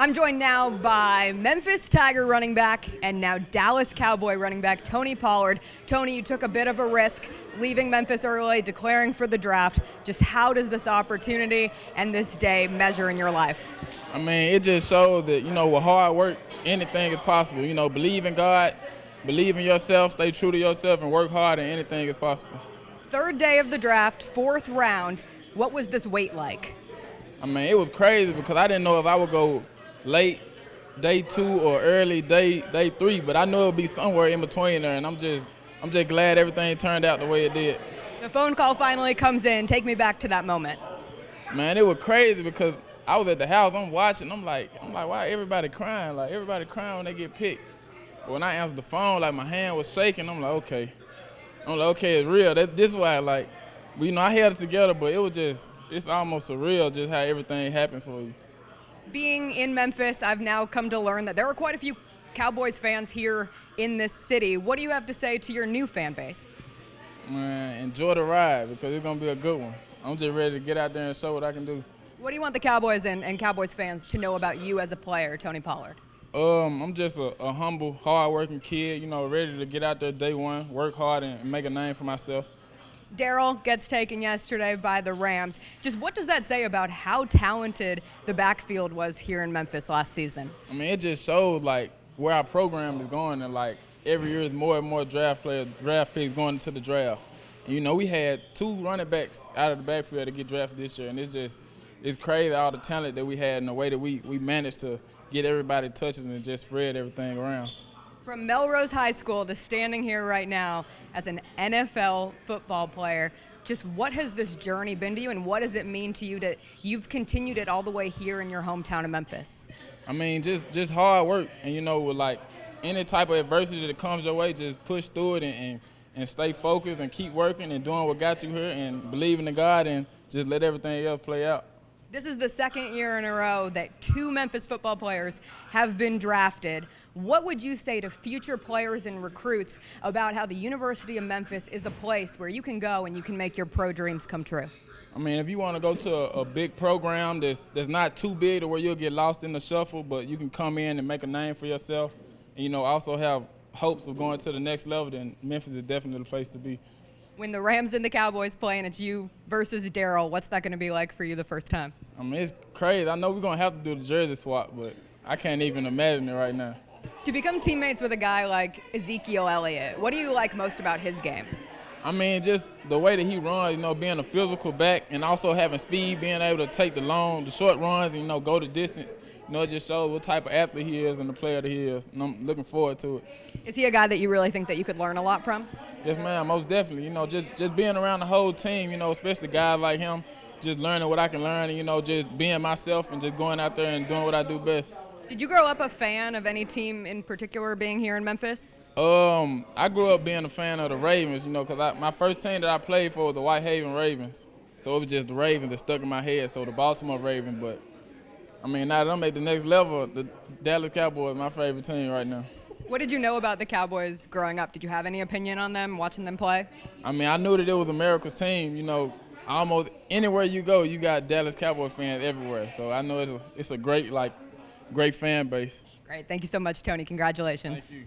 I'm joined now by Memphis Tiger running back and now Dallas Cowboy running back Tony Pollard. Tony, you took a bit of a risk leaving Memphis early, declaring for the draft. Just how does this opportunity and this day measure in your life? I mean, it just showed that, you know, with hard work, anything is possible. You know, believe in God, believe in yourself, stay true to yourself, and work hard, and anything is possible. Third day of the draft, fourth round. What was this wait like? I mean, it was crazy because I didn't know if I would go late day two or early day day three, but I knew it would be somewhere in between there, and I'm just I'm just glad everything turned out the way it did. The phone call finally comes in. Take me back to that moment. Man, it was crazy because I was at the house, I'm watching, I'm like, I'm like, why everybody crying? Like everybody crying when they get picked. But when I answered the phone, like my hand was shaking. I'm like, okay. I'm like, okay, it's real. That, this is why like, you know, I held it together, but it was just, it's almost surreal just how everything happened for you. Being in Memphis, I've now come to learn that there are quite a few Cowboys fans here in this city. What do you have to say to your new fan base? Man, enjoy the ride because it's gonna be a good one. I'm just ready to get out there and show what I can do. What do you want the Cowboys and, and Cowboys fans to know about you as a player, Tony Pollard? Um, I'm just a, a humble, hard-working kid. You know, ready to get out there day one, work hard, and make a name for myself. Darrell gets taken yesterday by the Rams. Just what does that say about how talented the backfield was here in Memphis last season? I mean, it just showed like where our program is going, and like every year more and more draft players, draft picks going to the draft. And, you know, we had two running backs out of the backfield to get drafted this year, and it's just it's crazy all the talent that we had and the way that we we managed to get everybody touches and just spread everything around. From Melrose High School to standing here right now as an NFL football player, just what has this journey been to you and what does it mean to you that you've continued it all the way here in your hometown of Memphis? I mean, just just hard work and you know, with like any type of adversity that comes your way, just push through it and, and, and stay focused and keep working and doing what got you here and believing in God and just let everything else play out. This is the second year in a row that two Memphis football players have been drafted. What would you say to future players and recruits about how the University of Memphis is a place where you can go and you can make your pro dreams come true? I mean, if you want to go to a, a, big program that's that's not too big to where you'll get lost in the shuffle, but you can come in and make a name for yourself, and you know also have hopes of going to the next level, then Memphis is definitely the place to be when the Rams and the Cowboys play and it's you versus Darrell, what's that going to be like for you the first time? I mean, it's crazy. I know we're going to have to do the jersey swap, but I can't even imagine it right now. To become teammates with a guy like Ezekiel Elliott, what do you like most about his game? I mean, just the way that he runs, you know, being a physical back and also having speed, being able to take the long, the short runs, and, you know, go the distance. You know, it just shows what type of athlete he is and the player that he is. And I'm looking forward to it. Is he a guy that you really think that you could learn a lot from? Yes, ma'am, most definitely. You know, just just being around the whole team, you know, especially guys like him, just learning what I can learn, and you know, just being myself and just going out there and doing what I do best. Did you grow up a fan of any team in particular being here in Memphis? Um, I grew up being a fan of the Ravens, you know, because my first team that I played for was the Whitehaven Ravens. So it was just the Ravens that stuck in my head, so the Baltimore Ravens. But, I mean, now that I'm at the next level, the Dallas Cowboys my favorite team right now. What did you know about the Cowboys growing up? Did you have any opinion on them, watching them play? I mean, I knew that it was America's team. You know, almost anywhere you go, you got Dallas Cowboy fans everywhere. So I know it's a, it's a great, like, great fan base. Great. Thank you so much, Tony. Congratulations. Thank you.